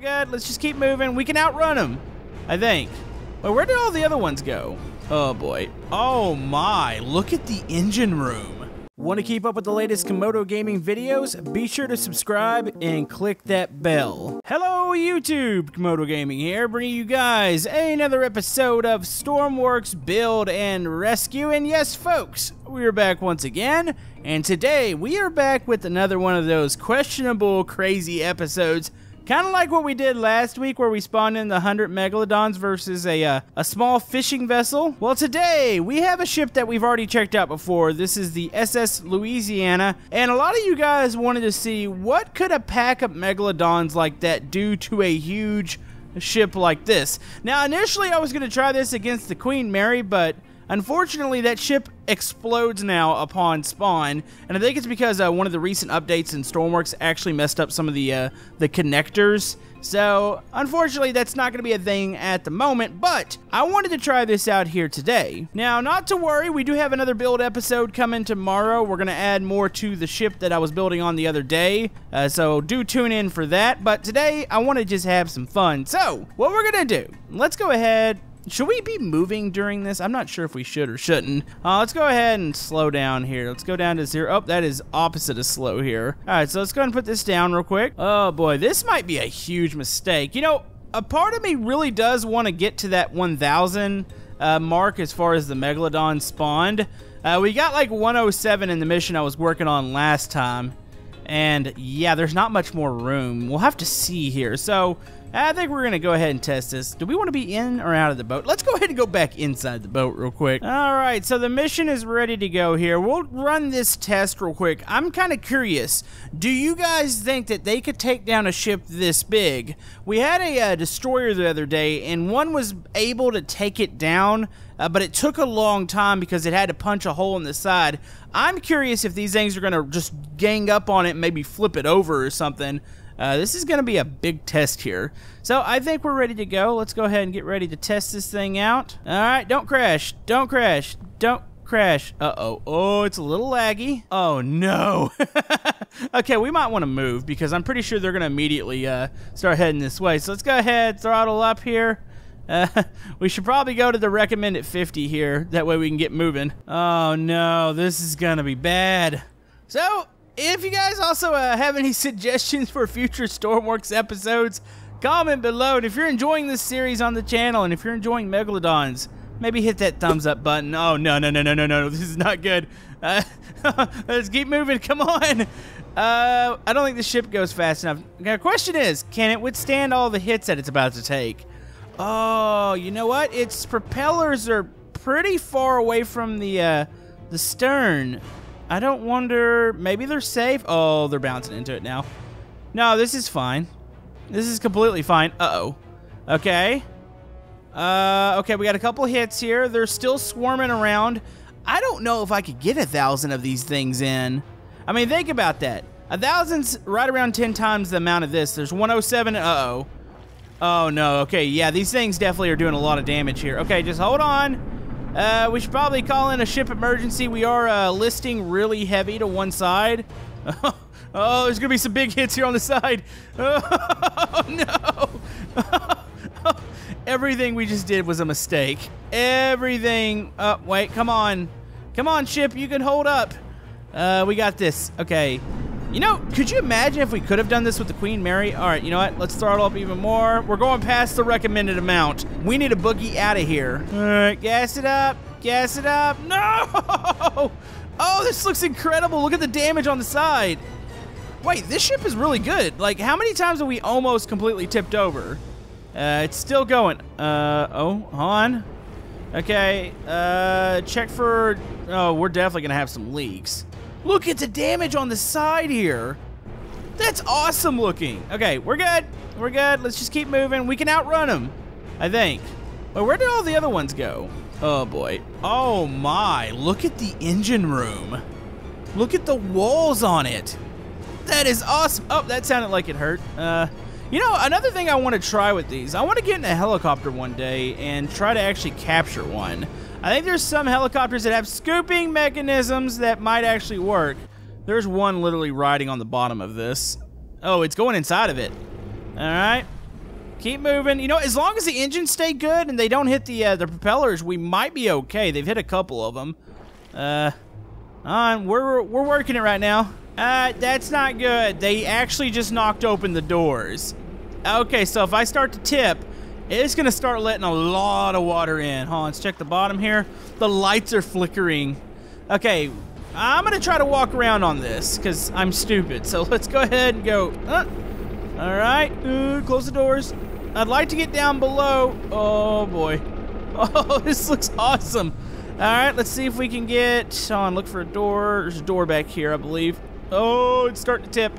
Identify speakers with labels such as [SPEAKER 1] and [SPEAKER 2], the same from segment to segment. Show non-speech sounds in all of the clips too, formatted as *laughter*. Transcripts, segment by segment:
[SPEAKER 1] good. Let's just keep moving. We can outrun them, I think. But where did all the other ones go? Oh boy. Oh my, look at the engine room. Want to keep up with the latest Camodo gaming videos? Be sure to subscribe and click that bell. Hello YouTube, Camodo Gaming here, bringing you guys another episode of Stormworks Build and Rescue. And yes folks, we're back once again, and today we are back with another one of those questionable crazy episodes Kind of like what we did last week where we spawned in the 100 Megalodons versus a, uh, a small fishing vessel. Well, today we have a ship that we've already checked out before. This is the SS Louisiana. And a lot of you guys wanted to see what could a pack of Megalodons like that do to a huge ship like this. Now, initially I was going to try this against the Queen Mary, but Unfortunately, that ship explodes now upon spawn, and I think it's because uh, one of the recent updates in Stormworks actually messed up some of the uh, the connectors. So, unfortunately, that's not going to be a thing at the moment, but I wanted to try this out here today. Now, not to worry, we do have another build episode coming tomorrow. We're going to add more to the ship that I was building on the other day, uh, so do tune in for that. But today, I want to just have some fun. So, what we're going to do, let's go ahead, should we be moving during this? I'm not sure if we should or shouldn't. Uh, let's go ahead and slow down here. Let's go down to zero. Oh, that is opposite of slow here. All right, so let's go and put this down real quick. Oh boy, this might be a huge mistake. You know, a part of me really does want to get to that 1,000 uh, mark as far as the Megalodon spawned. Uh, we got like 107 in the mission I was working on last time. And yeah, there's not much more room. We'll have to see here. So I think we're going to go ahead and test this. Do we want to be in or out of the boat? Let's go ahead and go back inside the boat real quick. All right, so the mission is ready to go here. We'll run this test real quick. I'm kind of curious. Do you guys think that they could take down a ship this big? We had a uh, destroyer the other day, and one was able to take it down, uh, but it took a long time because it had to punch a hole in the side. I'm curious if these things are going to just gang up on it and maybe flip it over or something. Uh, this is going to be a big test here. So I think we're ready to go. Let's go ahead and get ready to test this thing out. All right, don't crash. Don't crash. Don't crash. Uh-oh. Oh, it's a little laggy. Oh, no. *laughs* okay, we might want to move because I'm pretty sure they're going to immediately uh, start heading this way. So let's go ahead, throttle up here. Uh, *laughs* we should probably go to the recommended 50 here. That way we can get moving. Oh, no. This is going to be bad. So, if you guys also uh, have any *laughs* suggestions for future Stormworks episodes, comment below. And if you're enjoying this series on the channel, and if you're enjoying Megalodons, maybe hit that thumbs up button. Oh, no, no, no, no, no, no. *laughs* This is not good. Uh, *laughs* let's keep moving. Come on. Uh, I don't think the ship goes fast enough. The question is, can it withstand all the hits that it's about to take? Oh, you know what? Its propellers are pretty far away from the, uh, the stern. I don't wonder... Maybe they're safe? Oh, they're bouncing into it now. No, this is fine. This is completely fine. Uh-oh. Okay. Uh, okay, we got a couple hits here. They're still swarming around. I don't know if I could get a thousand of these things in. I mean, think about that. A thousand's right around 10 times the amount of this. There's 107. Uh-oh. Oh, no. Okay, yeah, these things definitely are doing a lot of damage here. Okay, just hold on. Uh, we should probably call in a ship emergency. We are uh, listing really heavy to one side. *laughs* oh, there's to be some big hits here on the side. *laughs* Oh, no. *laughs* Everything we just did was a mistake. Everything. Oh, wait, come on. Come on, ship. You can hold up. Uh, we got this. Okay. You know, could you imagine if we could have done this with the Queen Mary? All right, you know what? Let's throttle up even more. We're going past the recommended amount. We need a boogie out of here. All right, gas it up. Gas it up. No! *laughs* Oh, this looks incredible. Look at the damage on the side. Wait, this ship is really good. Like, how many times have we almost completely tipped over? Uh, it's still going. Uh, oh, hold on. Okay, uh, check for... Oh, we're definitely going to have some leaks. Look at the damage on the side here. That's awesome looking. Okay, we're good. We're good. Let's just keep moving. We can outrun them, I think. But where did all the other ones go? Oh, boy. Oh, my. Look at the engine room. Look at the walls on it. That is awesome. Oh, that sounded like it hurt. Uh, you know, another thing I want to try with these, I want to get in a helicopter one day and try to actually capture one. I think there's some helicopters that have scooping mechanisms that might actually work. There's one literally riding on the bottom of this. Oh, it's going inside of it. All right. Keep moving. You know, as long as the engines stay good and they don't hit the uh, the propellers, we might be okay. They've hit a couple of them. Uh, on. We're we're working it right now. Uh, that's not good. They actually just knocked open the doors. Okay, so if I start to tip, it's gonna start letting a lot of water in. Hold on, let's check the bottom here. The lights are flickering. Okay, I'm gonna try to walk around on this because I'm stupid. So *laughs* let's go ahead and go. Uh, all right, uh, close the doors. I'd like to get down below. Oh boy. *laughs* Oh, this looks awesome. All right, let's see if we can get on. Look for a door. There's a door back here, I believe. Oh, it's starting to tip.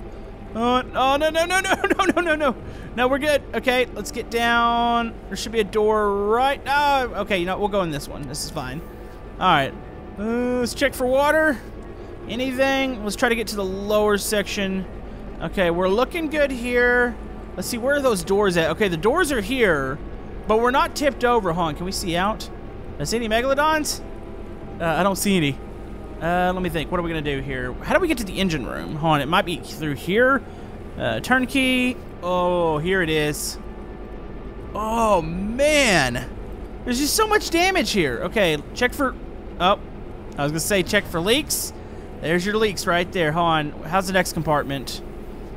[SPEAKER 1] Oh, oh no, no, no, *laughs* no, no, no, no, no. No, we're good. Okay, let's get down. There should be a door right. Oh, okay, you know, we'll go in this one. This is fine. All right. Uh, let's check for water. Anything? Let's try to get to the lower section. Okay, we're looking good here. Let's see, where are those doors at? Okay, the doors are here, but we're not tipped over. Hold on, can we see out? I see any megalodons? Uh, I don't see any. Uh, let me think. What are we going to do here? How do we get to the engine room? Hold on, it might be through here. Uh, turnkey. Oh, here it is. Oh, man. There's just so much damage here. Okay, check for... Oh, I was going to say check for leaks. There's your leaks right there. Hold on. How's the next compartment?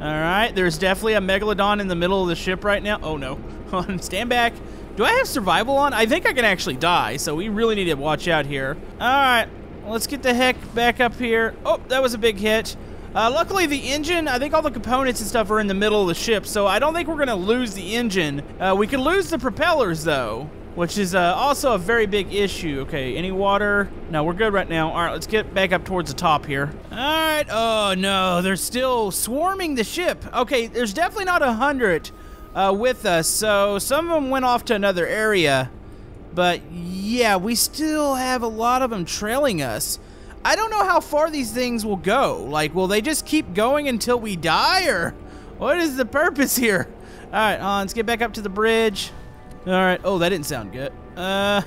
[SPEAKER 1] All right, there's definitely a megalodon in the middle of the ship right now. Oh, no. *laughs* Hold on, stand back. Do I have survival on? I think I can actually die, so we really need to watch out here. All right, let's get the heck back up here. Oh, that was a big hit. Uh, luckily, the engine, I think all the components and stuff are in the middle of the ship, so I don't think we're going to lose the engine. Uh, we can lose the propellers, though, which is uh, also a very big issue. Okay, any water? No, we're good right now. All right, let's get back up towards the top here. All right. Oh, no, they're still swarming the ship. Okay, there's definitely not a 100 uh, with us, so some of them went off to another area. But, yeah, we still have a lot of them trailing us. I don't know how far these things will go. Like, will they just keep going until we die, or what is the purpose here? All right, let's get back up to the bridge. All right. Oh, that didn't sound good. Uh,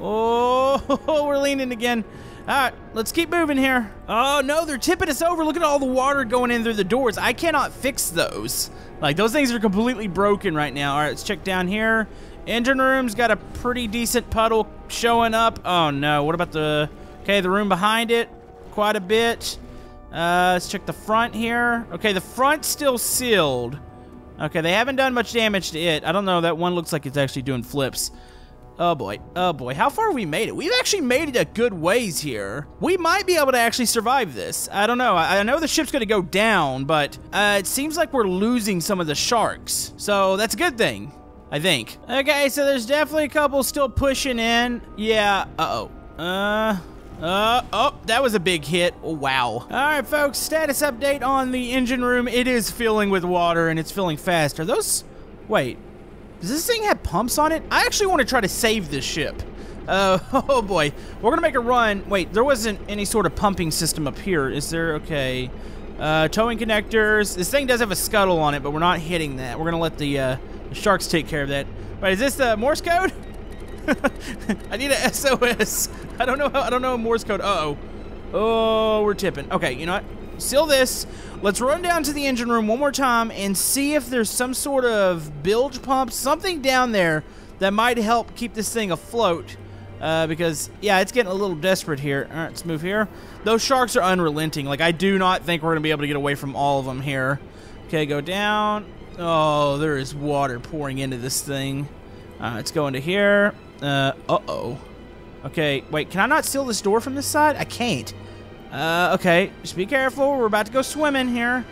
[SPEAKER 1] oh, *laughs* we're leaning again. All right, let's keep moving here. Oh, no, they're tipping us over. Look at all the water going in through the doors. I cannot fix those. Like, those things are completely broken right now. All right, let's check down here. Engine room's got a pretty decent puddle showing up. Oh, no. What about the... Okay, the room behind it, quite a bit. Uh, let's check the front here. Okay, the front's still sealed. Okay, they haven't done much damage to it. I don't know, that one looks like it's actually doing flips. Oh boy, oh boy, how far we made it? We've actually made it a good ways here. We might be able to actually survive this. I don't know, I, I know the ship's gonna go down, but uh, it seems like we're losing some of the sharks. So that's a good thing, I think. Okay, so there's definitely a couple still pushing in. Yeah, uh-oh. Uh, uh, oh, that was a big hit. Wow. All right, folks, status update on the engine room. It is filling with water, and it's filling fast. Are those... Wait. Does this thing have pumps on it? I actually want to try to save this ship. Uh, *laughs* oh boy. We're going to make a run. Wait, there wasn't any sort of pumping system up here. Is there? Okay. Uh, towing connectors. This thing does have a scuttle on it, but we're not hitting that. We're going to let the, uh, sharks take care of that. Wait, is this the Morse code? *laughs* I need a SOS. I don't know how, I don't know Morse code. Uh oh. Oh, we're tipping. Okay, you know what? Seal this. Let's run down to the engine room one more time and see if there's some sort of bilge pump, something down there that might help keep this thing afloat. Uh, because, yeah, it's getting a little desperate here. All right, let's move here. Those sharks are unrelenting. Like, I do not think we're going to be able to get away from all of them here. Okay, go down. Oh, there is water pouring into this thing. Uh, let's go into here. Uh, uh-oh. Okay, wait, can I not seal this door from this side? I can't. Uh, okay, just be careful. We're about to go swimming here.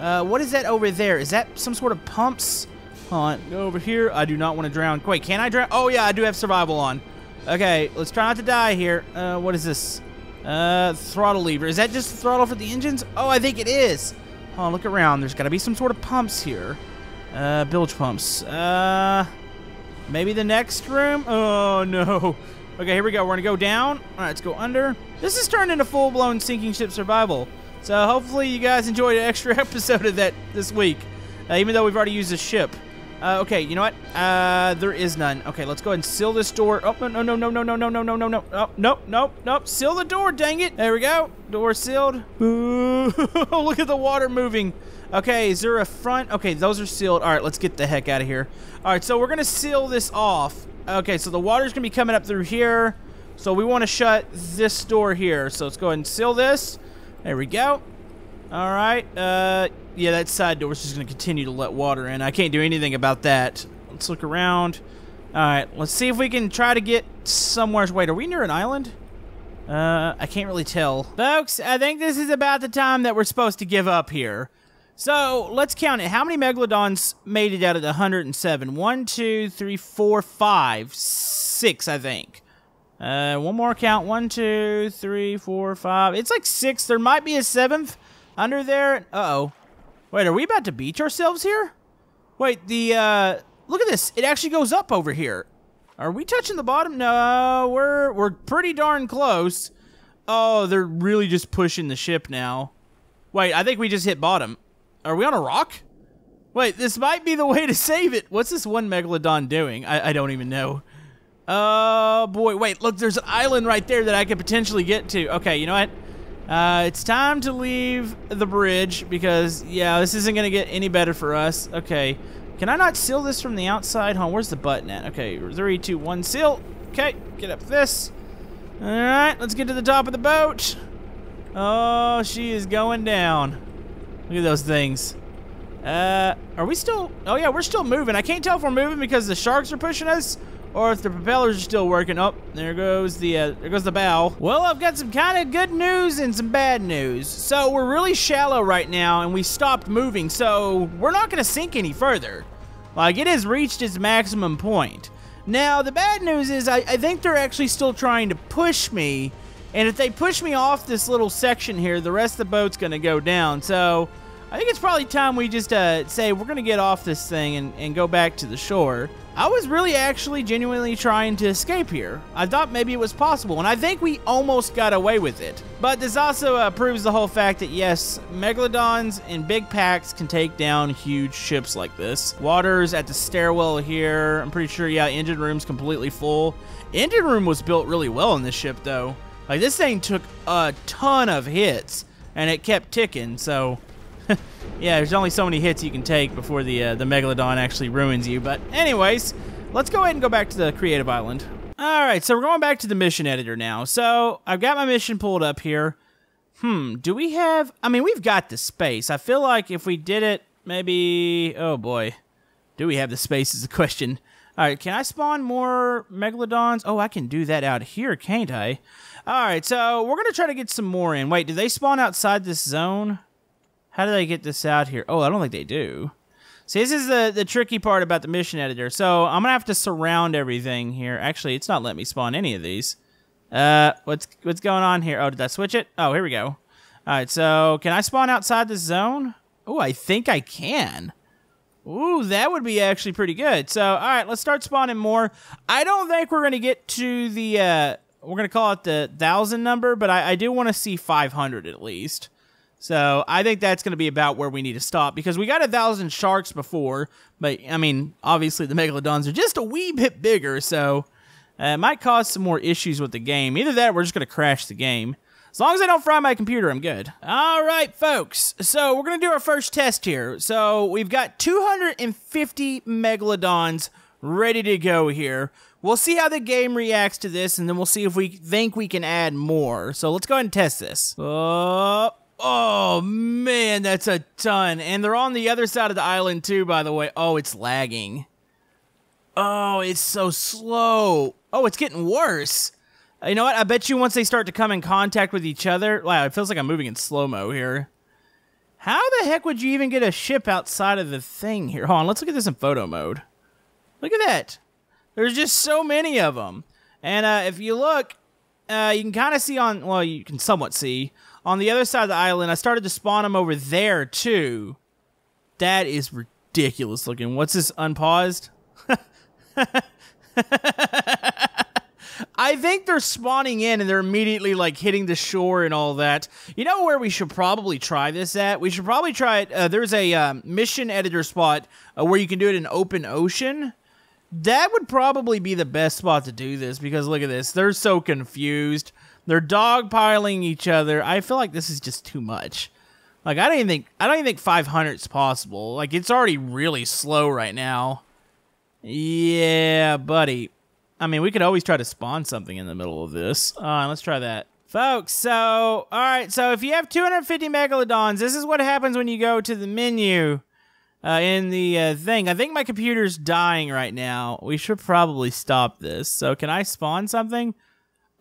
[SPEAKER 1] Uh, what is that over there? Is that some sort of pumps? Hold on, go over here. I do not want to drown. Wait, can I drown? Oh, yeah, I do have survival on. Okay, let's try not to die here. Uh, what is this? Uh, throttle lever. Is that just the throttle for the engines? Oh, I think it is. Oh, look around. There's got to be some sort of pumps here. Uh, bilge pumps. Uh, Maybe the next room? Oh, *laughs* no. Okay, here we go. We're going to go down. All right, let's go under. This has turned into full-blown sinking ship survival. So hopefully you guys *laughs* enjoyed an extra *laughs* episode of that this week, uh, even though we've already used the ship. Uh, okay, you know what? Uh, there is none. Okay, let's go ahead and seal this door. Oh, no, no, no, no, no, no, no, no, no, no. no. Oh, nope, nope, nope. Seal the door, dang it. There we go. Door sealed. Ooh, look at the water moving. Okay, is there a front? Okay, those are sealed. All right, let's get the heck out of here. All right, so we're going to seal this off. Okay, so the water's going to be coming up through here. So we want to shut this door here. So let's go ahead and seal this. There we go. All right. Uh, yeah, that side door is just going to continue to let water in. I can't do anything about that. Let's look around. All right, let's see if we can try to get somewhere. Wait, are we near an island? Uh, I can't really tell. Folks, I think this is about the time that we're supposed to give up here. So, let's count it. How many Megalodons made it out of the 107? One, two, three, four, five, six, I think. Uh, one more count. One, two, three, four, five. It's like six. There might be a seventh under there. Uh-oh. Wait, are we about to beach ourselves here? Wait, the, uh, look at this. It actually goes up over here. Are we touching the bottom? No, we're we're pretty darn close. Oh, they're really just pushing the ship now. Wait, I think we just hit bottom. Are we on a rock? Wait, this might be the way to save it. What's this one Megalodon doing? I, I don't even know. Oh, boy. Wait, look, there's an island right there that I could potentially get to. Okay, you know what? Uh, it's time to leave the bridge because, yeah, this isn't going to get any better for us. Okay. Can I not seal this from the outside? On, where's the button at? Okay, three, two, one, seal. Okay, get up this. All right, let's get to the top of the boat. Oh, she is going down. Look at those things. Uh, are we still? Oh yeah, we're still moving. I can't tell if we're moving because the sharks are pushing us, or if the propellers are still working. Oh, there goes the uh, there goes the bow. Well, I've got some kind of good news and some bad news. So we're really shallow right now, and we stopped moving. So we're not going to sink any further. Like, it has reached its maximum point. Now, the bad news is I, I think they're actually still trying to push me. And if they push me off this little section here, the rest of the boat's going to go down. So, I think it's probably time we just uh, say we're going to get off this thing and, and go back to the shore. I was really actually genuinely trying to escape here. I thought maybe it was possible, and I think we almost got away with it. But this also uh, proves the whole fact that yes, megalodons in big packs can take down huge ships like this. Water's at the stairwell here. I'm pretty sure, yeah, engine room's completely full. Engine room was built really well in this ship, though. Like, this thing took a ton of hits, and it kept ticking, so yeah, there's only so many hits you can take before the uh, the Megalodon actually ruins you. But anyways, let's go ahead and go back to the creative island. All right, so we're going back to the mission editor now. So I've got my mission pulled up here. Hmm, do we have... I mean, we've got the space. I feel like if we did it, maybe... Oh, boy. Do we have the space is the question. All right, can I spawn more Megalodons? Oh, I can do that out here, can't I? All right, so we're going to try to get some more in. Wait, do they spawn outside this zone? How do they get this out here? Oh, I don't think they do. See, this is the, the tricky part about the mission editor. So I'm going to have to surround everything here. Actually, it's not letting me spawn any of these. Uh, what's what's going on here? Oh, did I switch it? Oh, here we go. All right, so can I spawn outside this zone? Oh, I think I can. Ooh, that would be actually pretty good. So, all right, let's start spawning more. I don't think we're going to get to the, uh, we're going to call it the 1,000 number, but I, I do want to see 500 at least. So I think that's going to be about where we need to stop because we got a thousand sharks before, but I mean, obviously the megalodons are just a wee bit bigger, so uh, it might cause some more issues with the game. Either that, or we're just going to crash the game. As long as I don't fry my computer, I'm good. All right, folks. So we're going to do our first test here. So we've got 250 megalodons ready to go here. We'll see how the game reacts to this, and then we'll see if we think we can add more. So let's go ahead and test this. Oh, Oh man, that's a ton. And they're on the other side of the island too, by the way. Oh, it's lagging. Oh, it's so slow. Oh, it's getting worse. You know what? I bet you once they start to come in contact with each other, wow, it feels like I'm moving in slow-mo here. How the heck would you even get a ship outside of the thing here? Hold on, let's look at this in photo mode. Look at that. There's just so many of them. And uh, if you look, uh, you can kind of see on, well, you can somewhat see on the other side of the island. I started to spawn them over there too. That is ridiculous looking. What's this unpaused? *laughs* I think they're spawning in and they're immediately like hitting the shore and all that. You know where we should probably try this at? We should probably try it. Uh, there's a um, mission editor spot uh, where you can do it in open ocean. That would probably be the best spot to do this because look at this. They're so confused. They're dogpiling each other. I feel like this is just too much. Like I don't even think I don't even think 500 is possible. Like it's already really slow right now. Yeah, buddy. I mean, we could always try to spawn something in the middle of this. Uh, let's try that. Folks, so, all right, so if you have 250 megalodons, this is what happens when you go to the menu uh, in the uh, thing. I think my computer's dying right now. We should probably stop this. So can I spawn something?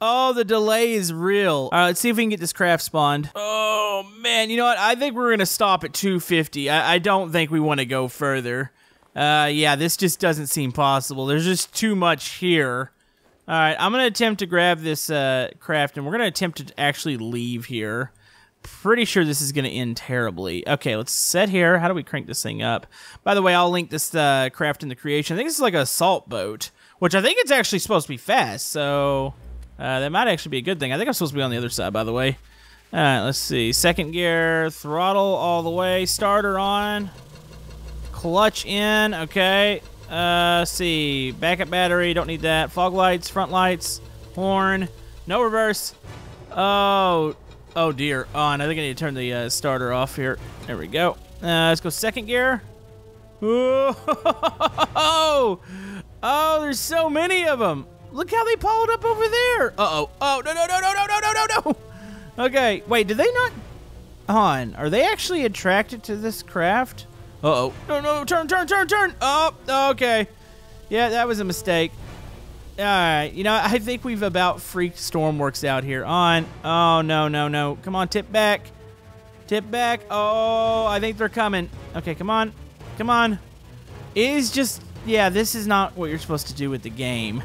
[SPEAKER 1] Oh, the delay is real. All right, let's see if we can get this craft spawned. Oh, man, you know what? I think we're going to stop at 250. I, I don't think we want to go further. Uh, yeah, this just doesn't seem possible. There's just too much here. All right, I'm going to attempt to grab this uh, craft, and we're going to attempt to actually leave here. Pretty sure this is going to end terribly. Okay, let's set here. How do we crank this thing up? By the way, I'll link this uh, craft in the creation. I think this is like a salt boat, which I think it's actually supposed to be fast, so uh, that might actually be a good thing. I think I'm supposed to be on the other side, by the way. All right, let's see. Second gear, throttle all the way, starter on, clutch in, okay. Uh, see. Backup battery, don't need that. Fog lights, front lights, horn. No reverse. Oh, oh dear. Oh, and I think I need to turn the uh, starter off here. There we go. Uh, let's go second gear. Oh, *laughs* oh, there's so many of them. Look how they piled up over there. Uh-oh. Oh, no, no, no, no, no, no, no, no, no. Okay, wait, did they not... On, are they actually attracted to this craft? Uh-oh. No, no, turn, turn, turn, turn. Oh, okay. Yeah, that was a mistake. All right. You know, I think we've about freaked Stormworks out here. On. Oh, no, no, no. Come on, tip back. Tip back. Oh, I think they're coming. Okay, come on. Come on. It is just... Yeah, this is not what you're supposed to do with the game.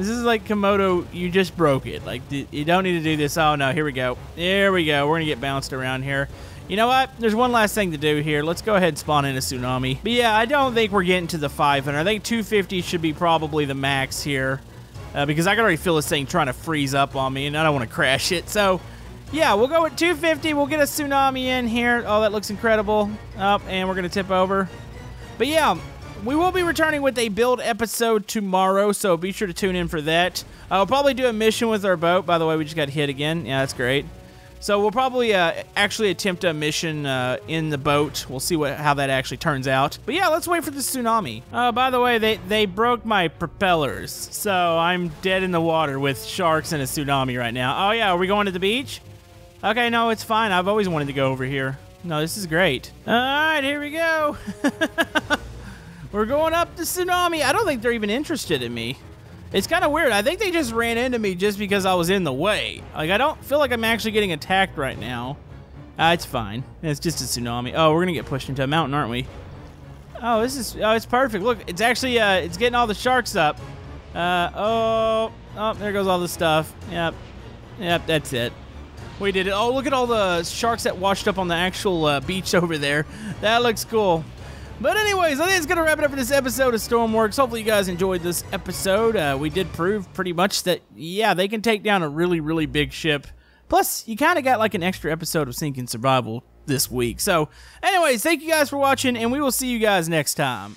[SPEAKER 1] This is like Camodo, you just broke it. Like, you don't need to do this. Oh, no, here we go. There we go. We're going to get bounced around here. You know what? There's one last thing to do here. Let's go ahead and spawn in a tsunami. But yeah, I don't think we're getting to the 500. I think 250 should be probably the max here. Uh, because I can already feel this thing trying to freeze up on me, and I don't want to crash it. So, yeah, we'll go with 250. We'll get a tsunami in here. Oh, that looks incredible. Up, oh, and we're going to tip over. But yeah, we will be returning with a build episode tomorrow, so be sure to tune in for that. I'll probably do a mission with our boat. By the way, we just got hit again. Yeah, that's great. So we'll probably uh, actually attempt a mission uh, in the boat. We'll see what how that actually turns out. But yeah, let's wait for the tsunami. Uh, by the way, they, they broke my propellers. So I'm dead in the water with sharks and a tsunami right now. Oh yeah, are we going to the beach? Okay, no, it's fine. I've always wanted to go over here. No, this is great. All right, here we go. *laughs* We're going up the tsunami. I don't think they're even interested in me. It's kind of weird. I think they just ran into me just because I was in the way. Like, I don't feel like I'm actually getting attacked right now. Uh, it's fine. It's just a tsunami. Oh, we're going to get pushed into a mountain, aren't we? Oh, this is... Oh, it's perfect. Look, it's actually... Uh, it's getting all the sharks up. Uh, oh... Oh, there goes all the stuff. Yep. Yep, that's it. We did it. Oh, look at all the sharks that washed up on the actual uh, beach over there. That looks cool. But anyways, I think it's going to wrap it up for this episode of Stormworks. Hopefully you guys enjoyed this episode. Uh, we did prove pretty much that, yeah, they can take down a really, really big ship. Plus, you kind of got like an extra episode of Sinking Survival this week. So, anyways, thank you guys for watching, and we will see you guys next time.